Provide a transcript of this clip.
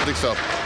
I think so.